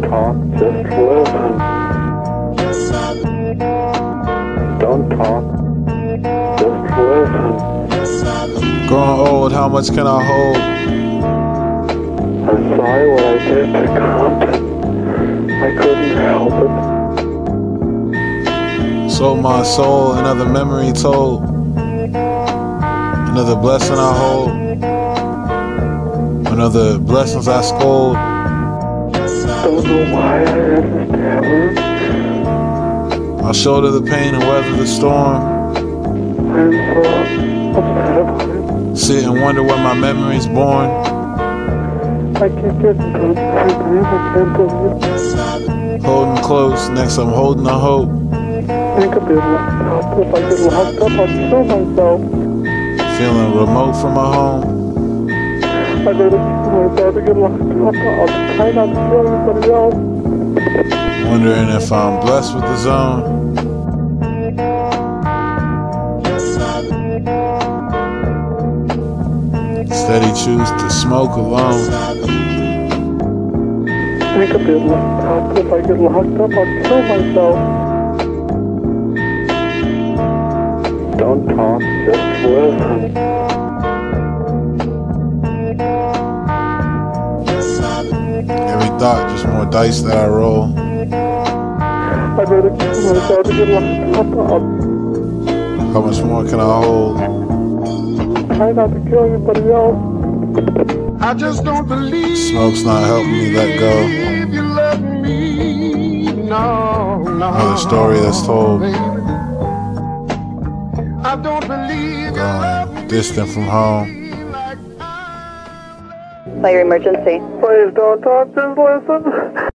listen. Don't talk. Just listen. Growing old, how much can I hold? I'm sorry what I did to Compton. I couldn't help it. Sold my soul, another memory told. Another blessing I hold. Another blessings I scold. I'll shoulder the pain and weather the storm. Sit and wonder where my memory's born. Holding close, next I'm holding a hope. Feeling remote from my home. Wondering if I'm blessed with the zone. Steady choose to smoke alone. Think of being locked up. If I get locked up, I'll kill myself. Don't talk, just listen. Thought, just more dice that I roll. I'd rather kill myself than get locked up. I'll How much more can I hold? try not to kill anybody else. I just don't believe Smoke's not helping me let go. you love me. No, no. Another story that's told. baby. I don't believe you love Going distant from home. Fire emergency. Please don't talk, just listen.